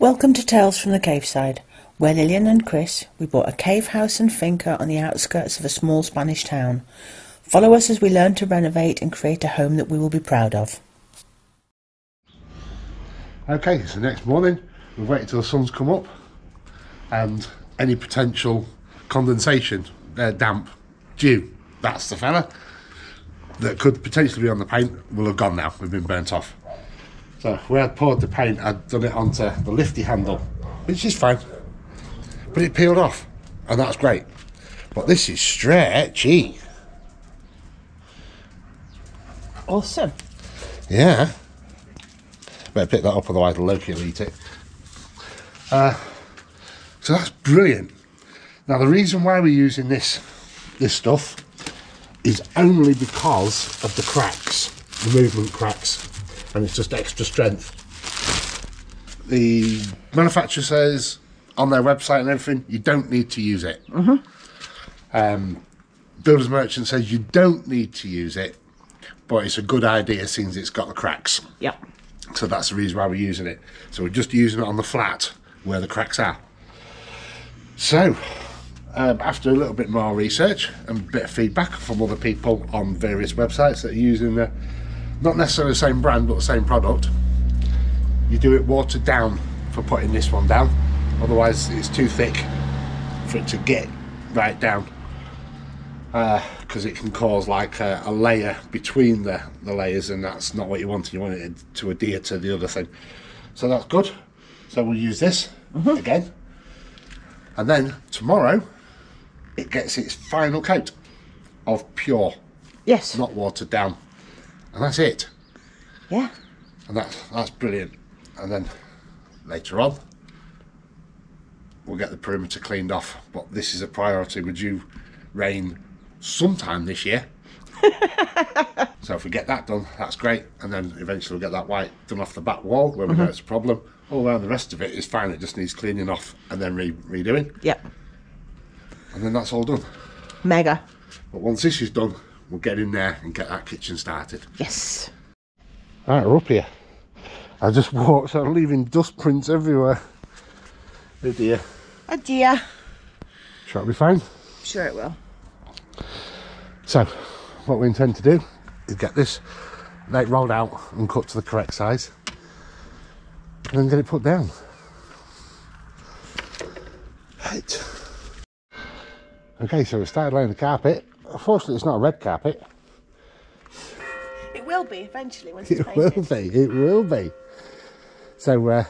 Welcome to Tales from the Cave Side, where Lillian and Chris, we bought a cave house and finca on the outskirts of a small Spanish town. Follow us as we learn to renovate and create a home that we will be proud of. Okay, it's the next morning. We've waited till the sun's come up and any potential condensation, uh, damp, dew, that's the fella, that could potentially be on the paint will have gone now. We've been burnt off. So where I'd poured the paint, I'd done it onto the lifty handle, which is fine. But it peeled off, and that's great. But this is stretchy. Awesome. Yeah. Better pick that up, otherwise Loki will eat it. Uh, so that's brilliant. Now the reason why we're using this this stuff is only because of the cracks, the movement cracks, and it's just extra strength. The manufacturer says on their website and everything, you don't need to use it. Um, Builders Merchant says you don't need to use it, but it's a good idea since it's got the cracks. Yep. So that's the reason why we're using it. So we're just using it on the flat where the cracks are. So, um, after a little bit more research and a bit of feedback from other people on various websites that are using the, not necessarily the same brand but the same product, you do it watered down for putting this one down. Otherwise, it's too thick for it to get right down. Uh, because it can cause like a, a layer between the, the layers and that's not what you want. You want it to adhere to the other thing. So that's good. So we'll use this mm-hmm. again. And then tomorrow it gets its final coat of pure Yes. not watered down and that's it. Yeah. and that's that's brilliant. And then later on we'll get the perimeter cleaned off but this is a priority. Would you rain sometime this year? So if we get that done that's great. And then eventually we'll get that white done off the back wall where we know uh-huh. it's a problem. All around the rest of it is fine. It just needs cleaning off and then re- redoing. Yep. and then that's all done. Mega. but once this is done we'll get in there and get that kitchen started Yes. Right, we're up here. I just walked, so I'm leaving dust prints everywhere. Oh dear. Oh dear. Shall be fine? Sure it will. So, what we intend to do is get this like rolled out and cut to the correct size, and then get it put down. Right. Okay, so we started laying the carpet. Unfortunately, it's not a red carpet. It will be eventually once It will be. It will be. So uh,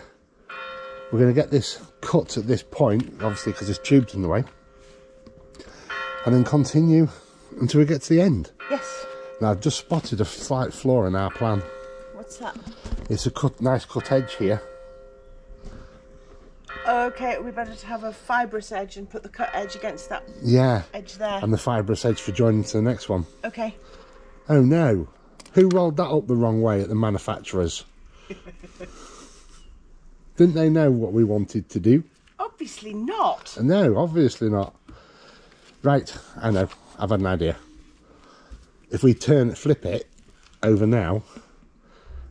we're going to get this cut at this point, obviously because there's tubes in the way, and then continue until we get to the end. Yes. Now I've just spotted a slight flaw in our plan. What's that? It's a cut, nice cut edge here. Okay, we better to have a fibrous edge and put the cut edge against that Yeah, edge there. and the fibrous edge for joining to the next one. Okay. Oh no! Who rolled that up the wrong way at the manufacturers? Didn't they know what we wanted to do? Obviously not. No, obviously not. Right, I know. I've had an idea. If we turn, flip it over now,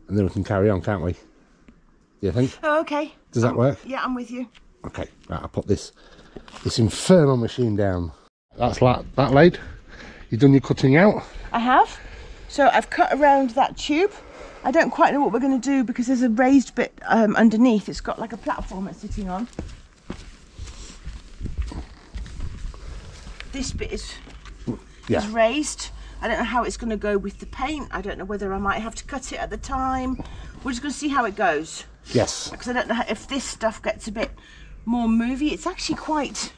and then we can carry on, can't we? Do you think? Oh, okay. Does that work? Yeah, I'm with you. Okay, right, I'll put this this infernal machine down. That's la- that laid. You done your cutting out? I have. So I've cut around that tube. I don't quite know what we're going to do because there's a raised bit um, underneath. It's got like a platform it's sitting on. This bit is, Yeah. is raised. I don't know how it's going to go with the paint. I don't know whether I might have to cut it at the time. We're just going to see how it goes. Yes. Because I don't know how- if this stuff gets a bit more movie. It's actually quite,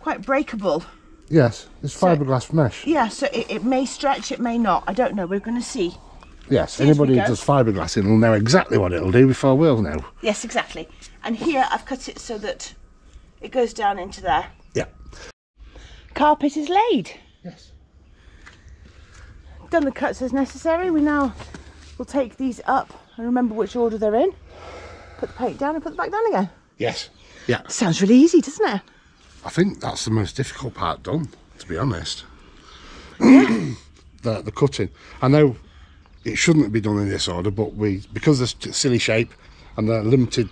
quite breakable. Yes. It's fiberglass mesh. Yeah, so it, it may stretch, it may not. I don't know. We're going to see. Yes. as we Anybody who does fiberglass in will know exactly what it'll do before we'll know. Yes, exactly. And here I've cut it so that it goes down into there. Yeah. Carpet is laid. Yes. Done the cuts as necessary. We now will take these up and remember which order they're in. Put the paint down and put them back down again. Yes. Yeah. Sounds really easy, doesn't it? I think that's the most difficult part done, to be honest. the the cutting. I know it shouldn't be done in this order, but we because of t- silly shape and the limited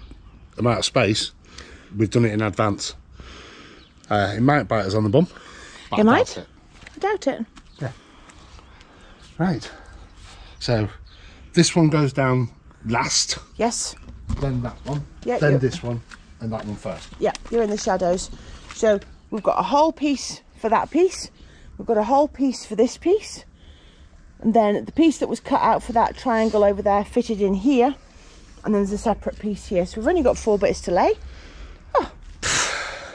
amount of space, we've done it in advance. Uh, it might bite us on the bum. but I It doubt might. it. I doubt it. Yeah. Right. So this one goes down last, Yes. then that one, Yeah, then this one, and that one first. Yeah, you're in the shadows. So we've got a whole piece for that piece. We've got a whole piece for this piece. And then the piece that was cut out for that triangle over there fitted in here. And then there's a separate piece here. So we've only got four bits to lay. Oh,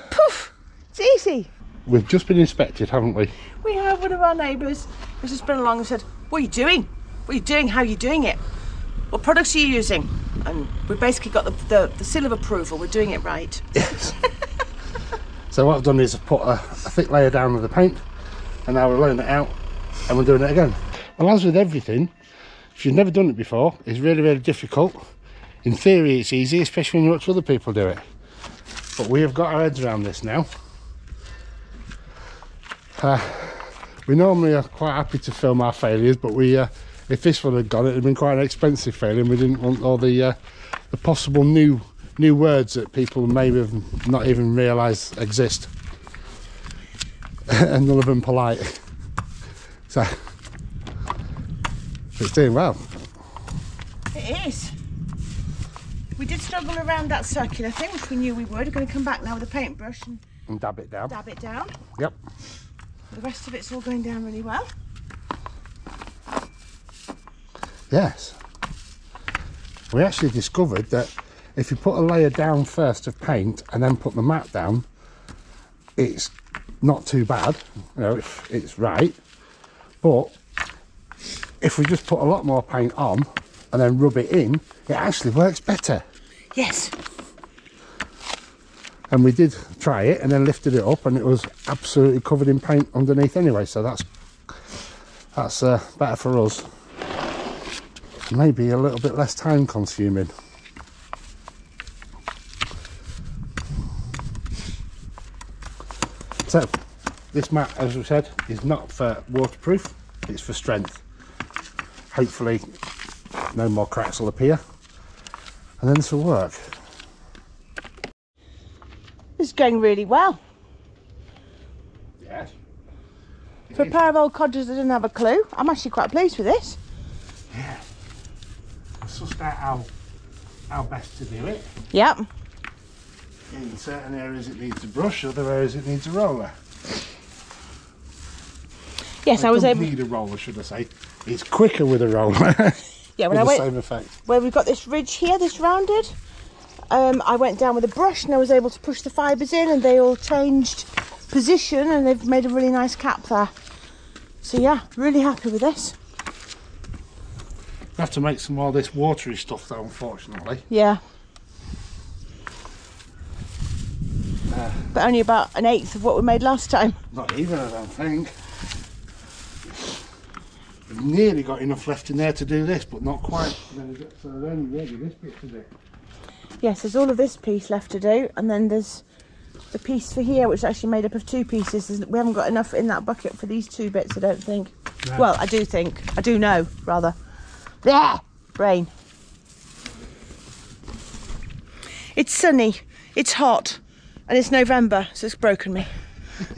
poof, it's easy. We've just been inspected, haven't we? We have one of our neighbours who's just been along and said, What are you doing? What are you doing? How are you doing it? What products are you using? And we've basically got the, the, the seal of approval. We're doing it right. Yes. so what I've done is I've put a, a thick layer down of the paint, and now we're laying it out, and we're doing it again. Well, as with everything, if you've never done it before, it's really, really difficult. In theory, it's easy, especially when you watch other people do it. But we have got our heads around this now. Uh, we normally are quite happy to film our failures, but we, uh, if this one had gone, it would have been quite an expensive failure. and We didn't want all the uh, the possible new new words that people may have not even realised exist, and none of them polite. So it's doing well. It is. We did struggle around that circular thing, which we knew we would. We're going to come back now with a paintbrush and And dab it down. dab it down. Yep. The rest of it's all going down really well. Yes. We actually discovered that if you put a layer down first of paint and then put the mat down, it's not too bad. You know, if it's right. But if we just put a lot more paint on and then rub it in, it actually works better. Yes. And we did try it and then lifted it up and it was absolutely covered in paint underneath anyway. So that's that's uh, better for us. Maybe a little bit less time consuming. So this mat, as we said, is not for waterproof. It's for strength. Hopefully, no more cracks will appear, and then this will work. This is going really well. Yes. For a pair of old codgers that didn't have a clue, I'm actually quite pleased with this. Sussed out how, how best to do it. Yep. In certain areas it needs a brush, other areas it needs a roller. Yes, it I was able. need a roller, should I say. It's quicker with a roller. Yeah, when I went same effect. where we've got this ridge here, this rounded, um, I went down with a brush and I was able to push the fibres in, and they all changed position, and they've made a really nice cap there. So yeah, really happy with this. Have to make some more of this watery stuff though, unfortunately. Yeah. Uh. but only about an eighth of what we made last time. Not even, I don't think. We've nearly got enough left in there to do this, but not quite. Then we've got- So there's only really this bit to do. Yes, there's all of this piece left to do, and then there's the piece for here, which is actually made up of two pieces. We haven't got enough in that bucket for these two bits, I don't think. No. Well, I do think. I do know, rather. There! Brain. It's sunny, it's hot, and it's November, so it's broken me.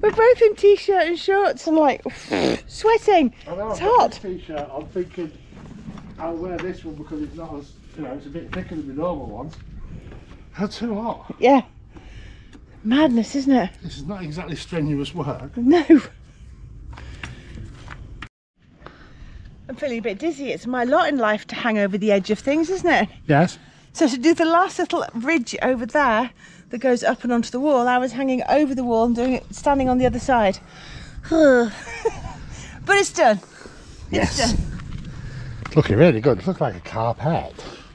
We're both in t-shirt and shorts and like sweating. I It's I've hot. this t-shirt. I'm thinking I'll wear this one because it's not as, you know, it's a bit thicker than the normal ones. How too hot. Yeah. Madness, isn't it? This is not exactly strenuous work. No. I'm feeling a bit dizzy. It's my lot in life to hang over the edge of things, isn't it? Yes. So to do the last little ridge over there that goes up and onto the wall, I was hanging over the wall and doing it, standing on the other side. but it's done. It's Yes. done. Looking really good. It looks like a carpet.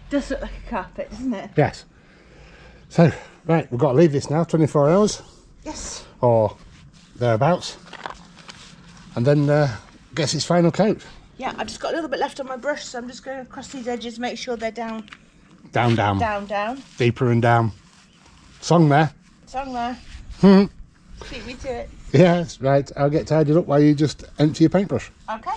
Does look like a carpet, doesn't it? Yes. So, right, we've got to leave this now, 24 hours Yes. or thereabouts, and then uh, gets its final coat. Yeah, I've just got a little bit left on my brush, so I'm just going across these edges, make sure they're down, Down, down, down, down. deeper and down. Song there. Song there. Hmm. Beat me to it. Yes, right. I'll get tidied up while you just empty your paintbrush. Okay.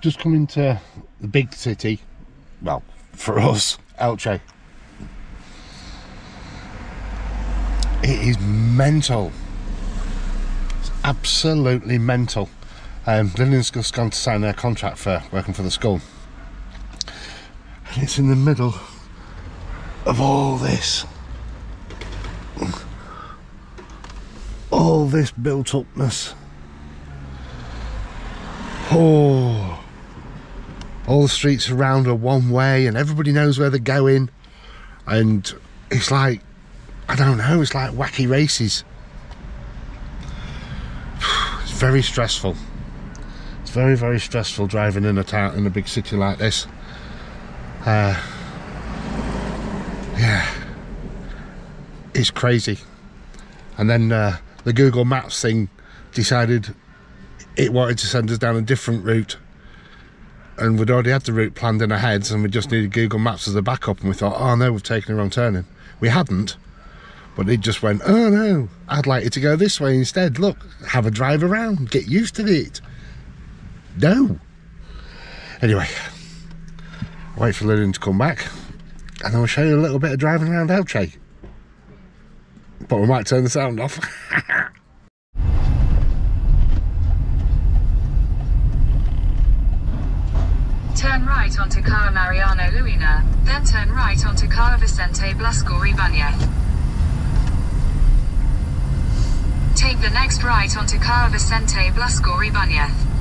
just come into the big city. Well, for us, Elche. It is mental. Absolutely mental. Um, Lillian's just gone to sign their contract for working for the school. And it's in the middle of all this. All this built upness. Oh. All the streets around are one way and everybody knows where they're going. And it's like, I don't know, it's like wacky races. Very stressful. It's very, very stressful driving in a town, in a big city like this. Uh, yeah. It's crazy. And then uh, the Google Maps thing decided it wanted to send us down a different route and we'd already had the route planned in our heads and we just needed Google Maps as a backup and we thought, oh no, we've taken a wrong turning. We hadn't, but it just went, oh no, I'd like you to go this way instead. Look, have a drive around, get used to it. No. Anyway, wait for Lillian to come back and I'll show you a little bit of driving around Elche. But we might turn the sound off. Turn right onto Cara Mariano Luina, then turn right onto Cara Vicente Blasco Ibáñez. take the next right onto Cara Vicente Blasco Ibáñez.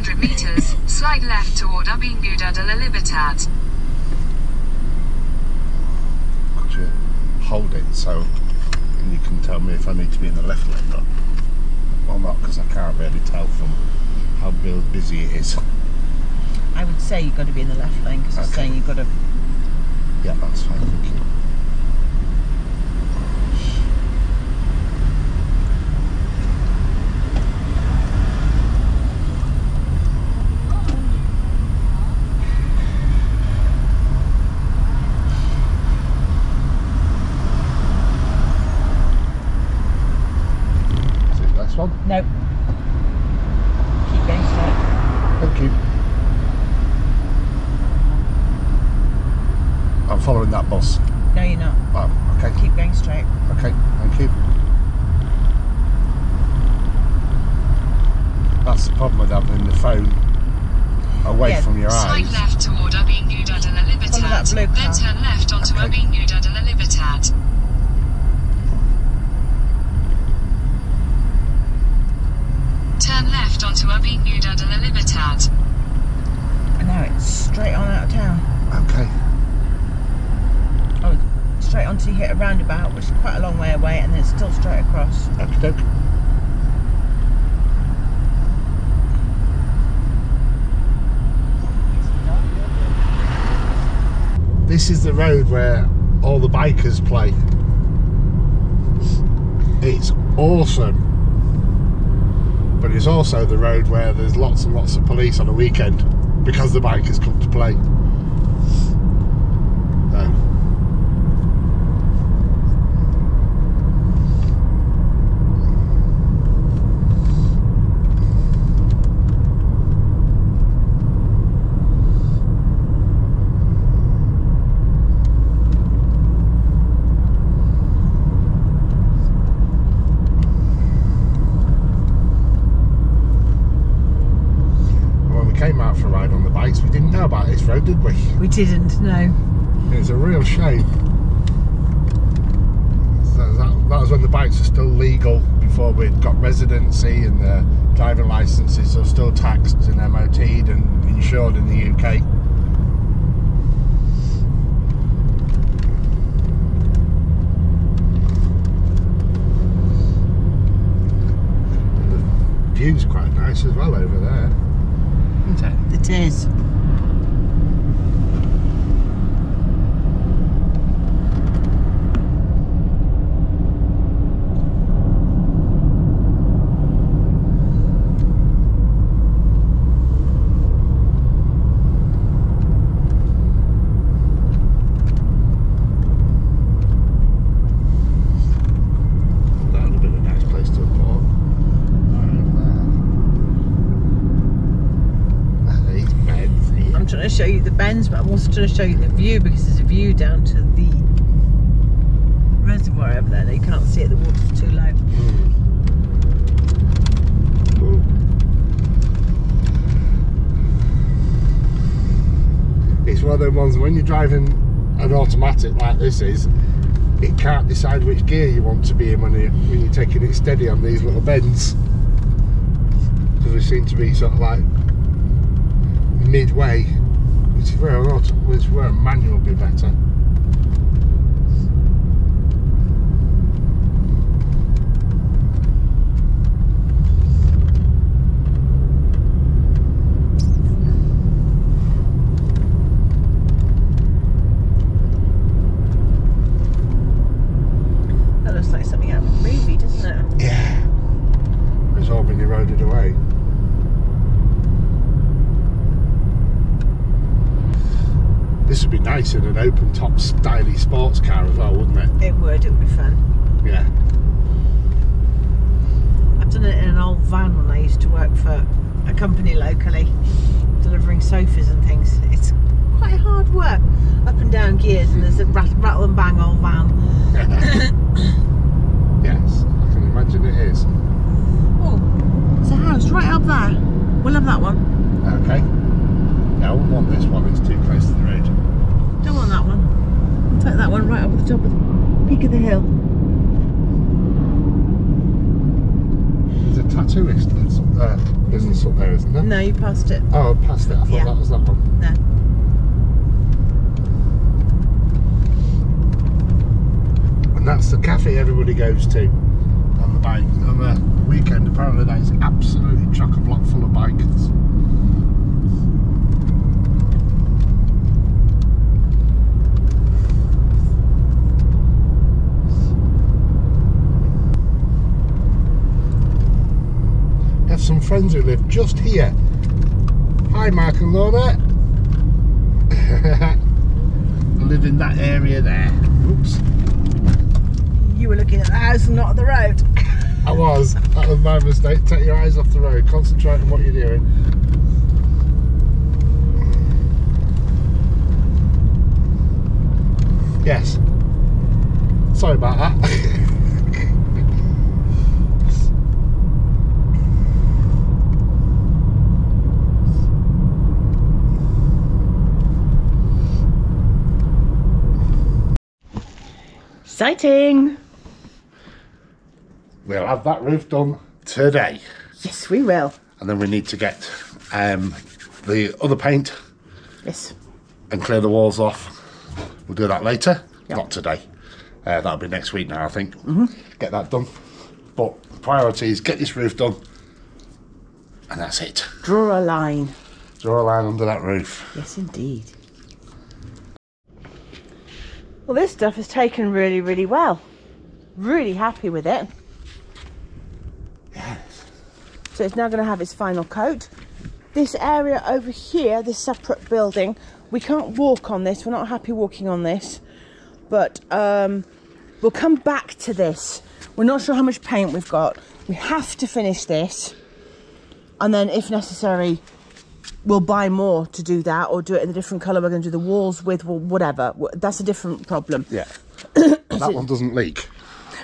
Hundred meters, slide left toward Avinguda de la Libertad. Could you hold it so and you can tell me if I need to be in the left lane or, not? Because I can't really tell from how busy it is. I would say you've got to be in the left lane because okay. it's saying you've got to. Yeah, that's fine. Away Yeah, from your Slide eyes. left toward Avinguda de la Libertad, then car. turn left onto Okay. Avinguda de la Libertad. Turn left onto Avinguda de la Libertad. And now it's straight on out of town. Okay. Oh, straight on till you hit a roundabout, which is quite a long way away, and then it's still straight across. Okie doke. This is the road where all the bikers play. It's awesome. But it's also the road where there's lots and lots of police on a weekend because the bikers come to play. So, when we came out for a ride on the bikes, we didn't know about this road, did we? We didn't, no. It was a real shame. So that, that was when the bikes were still legal before we'd got residency and the driving licences are still taxed and MOT'd and insured in the UK. The view's quite nice as well over there, isn't it? It is. Show you the bends, but I'm also trying to show you the view because there's a view down to the reservoir over there. Now you can't see it, the water's too low. It's one of them ones when you're driving an automatic like this is, it can't decide which gear you want to be in when, you, when you're taking it steady on these little bends. Because we seem to be sort of like midway, which is where which where a manual would be better. That looks like something out of a movie, doesn't it? Yeah. It's all been eroded away. This would be nice in an open top styly sports car as well, wouldn't it? It would, it would be fun. Yeah. I've done it in an old van when I used to work for a company locally, delivering sofas and things. It's quite hard work, up and down gears, and there's a rat- rattle and bang old van. yes, I can imagine it is. Oh, it's a house right up there. We'll have that one. Okay. Yeah, I wouldn't want this one, it's too close to the road. Don't want that one. We'll take that one right up at the top of the peak of the hill. There's a tattooist that's up uh, there, business up there, isn't there? No, you passed it. Oh, I passed it, I thought Yeah. that was that one. No. And that's the cafe everybody goes to on the bike. On the weekend, apparently that is absolutely chock-a-block full of bikers. Some friends who live just here. Hi, Mark and Lorna. live in that area there. Oops. You were looking at the house and not at the road. I was. That was my mistake. Take your eyes off the road. Concentrate on what you're doing. Yes. Sorry about that. Exciting! we'll have that roof done today. Yes, we will. And then we need to get um, the other paint Yes. and clear the walls off. We'll do that later, Yeah. not today. Uh, that'll be next week now, I think. Mm-hmm. Get that done. But priority is get this roof done, and that's it. Draw a line. Draw a line under that roof. Yes, indeed. Well, this stuff has taken really, really well. Really happy with it. Yes. So it's now going to have its final coat. This area over here, this separate building, we can't walk on this. We're not happy walking on this. But um, we'll come back to this. We're not sure how much paint we've got. We have to finish this. And then, if necessary, we'll buy more to do that or do it in a different colour. We're going to do the walls with or whatever. That's a different problem. Yeah. that one doesn't leak.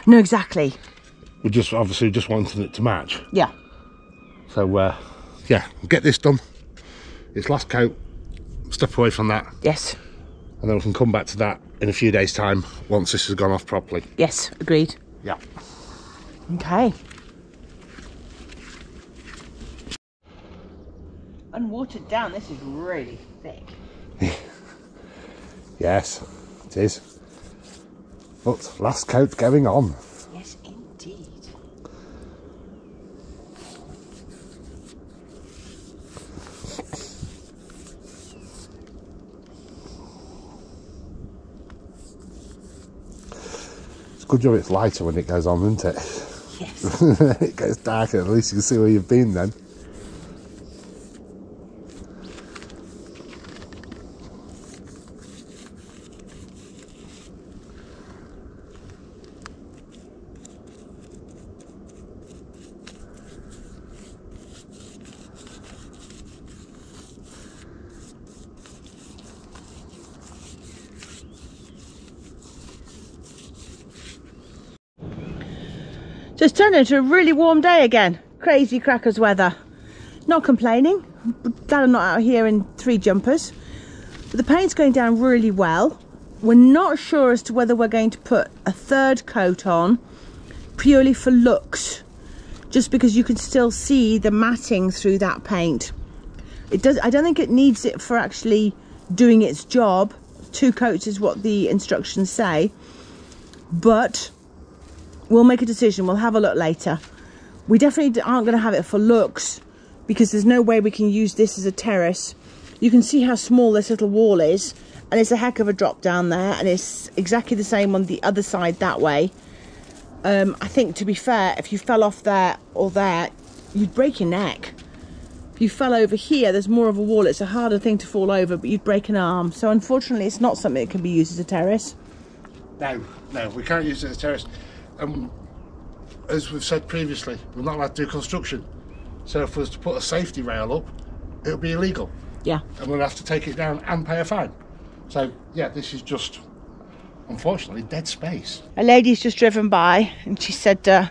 No, exactly. We're just obviously just wanted it to match. Yeah. So uh, yeah, we'll get this done. It's last coat. Step away from that, Yes. and then we can come back to that in a few days' time once this has gone off properly. Yes. Agreed. Yeah. Okay. Unwatered down, this is really thick. Yes, it is. But last coat going on. Yes, indeed. It's a good job it's lighter when it goes on, isn't it? Yes. it gets darker, at least you can see where you've been then. It's turned into a really warm day again. Crazy crackers weather. Not complaining. Glad I'm not out here in three jumpers. But the paint's going down really well. We're not sure as to whether we're going to put a third coat on purely for looks. Just because you can still see the matting through that paint. It does. I don't think it needs it for actually doing its job. Two coats is what the instructions say. But we'll make a decision. We'll have a look later. We definitely aren't going to have it for looks because there's no way we can use this as a terrace. You can see how small this little wall is and it's a heck of a drop down there and it's exactly the same on the other side that way. Um, I think to be fair, if you fell off there or there, you'd break your neck. If you fell over here, there's more of a wall. It's a harder thing to fall over, but you'd break an arm. So unfortunately, it's not something that can be used as a terrace. No, no, we can't use it as a terrace. And as we've said previously, we're not allowed to do construction. So if we was to put a safety rail up, it'll be illegal. Yeah. And we'll have to take it down and pay a fine. So yeah, this is just unfortunately dead space. A lady's just driven by and she said, uh,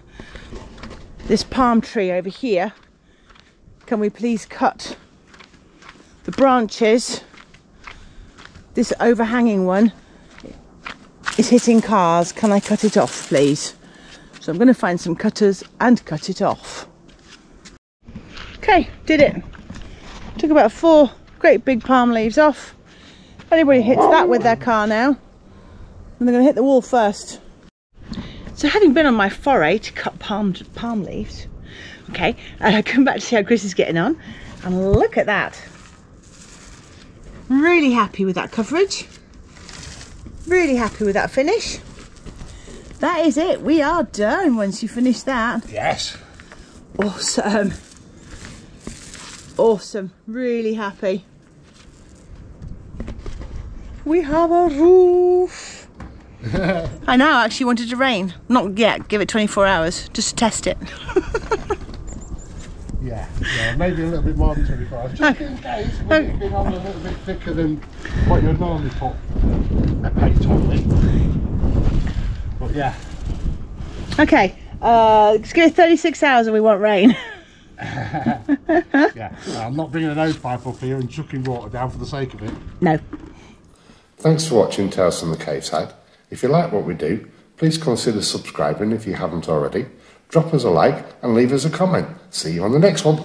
this palm tree over here, can we please cut the branches? This overhanging one is hitting cars. Can I cut it off, please? So I'm going to find some cutters and cut it off. Okay, did it. Took about four great big palm leaves off. Anybody hits that with their car now, they're going to hit the wall first. So having been on my foray to cut palm, palm leaves, okay, and I come back to see how Chris is getting on, and look at that. Really happy with that coverage. Really happy with that finish. That is it. We are done once you finish that. Yes. Awesome. Awesome. Really happy. We have a roof. I now actually wanted to rain. Not yet. Give it 24 hours just to test it. Yeah, yeah, maybe a little bit more than 24 hours, just in case we've been on a little bit thicker than what you'd normally put a paint on it. But yeah, Okay. Uh, just give it 36 hours and we want rain. yeah. I'm not bringing an hose pipe up here and chucking water down for the sake of it. no. Thanks for watching Tales from the Cave Side. If you like what we do, please consider subscribing if you haven't already. Drop us a like and leave us a comment. See you on the next one.